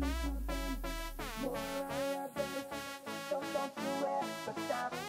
More I have don't, don't you ever stop.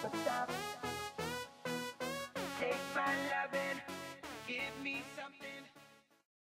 stop. Take my loving, give me some.